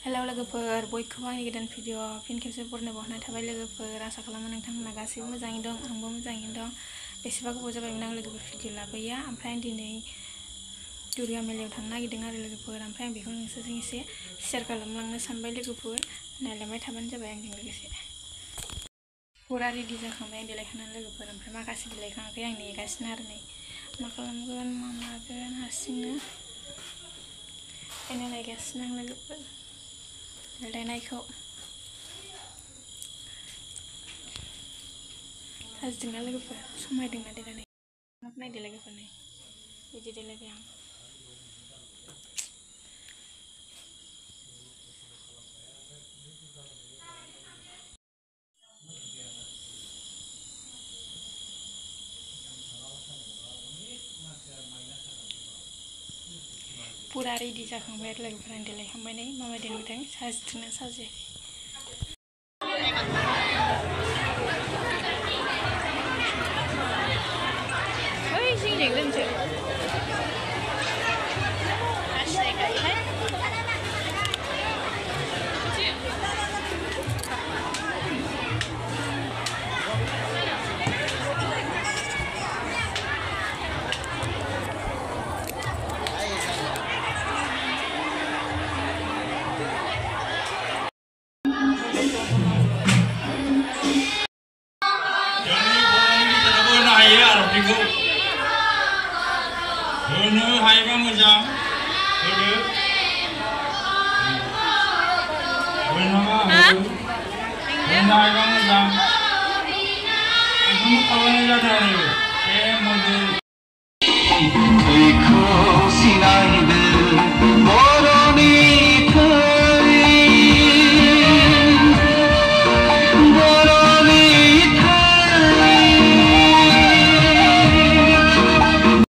Hello लोगोफोर, बयखौबो आंनि गोदान भिडिअ फिन खेबसे बरनाय बावहरनाय थाबाय लोगोफोर। आसा खालामो नोंथांमोना गासैबो मोजाङै दं, आंबो मोजाङैनो दं। बेसेबा गोबाव जाबायमोन आं लोगोफोर भिडिअ लाबोया। ओमफ्राय दिनै दुर्गा मेलायाव थांनो नागिरदों आरो लोगोफोर। ओमफ्राय आं बेखौ नोंसोरजों एसे शेयार खालामलांनो सानबाय लोगोफोर। नायलांबाय थाबानो जाबाय आंजों लोगोसे। फुरा रेडि जाखांबाय देलायखांनानै लोगोफोर। ओमफ्राय माखासे देलायखाङाखै आं नेगासिनो आरो नै। मा खालामगोन, मा मागोन, हारसिंनो। नायगासिनो आं लोगोफोर। देलायनायखौ साजिदोंना लोगोफोर समायदोंना देलायनाय नायदो लोगोफोर नै बिदि देलायबाय आं फुरा रेडि जाखांबाय आरो लोगोफोरा देलायखांबाय नै माबायदि नुदों साजिदोंना साजियाखै।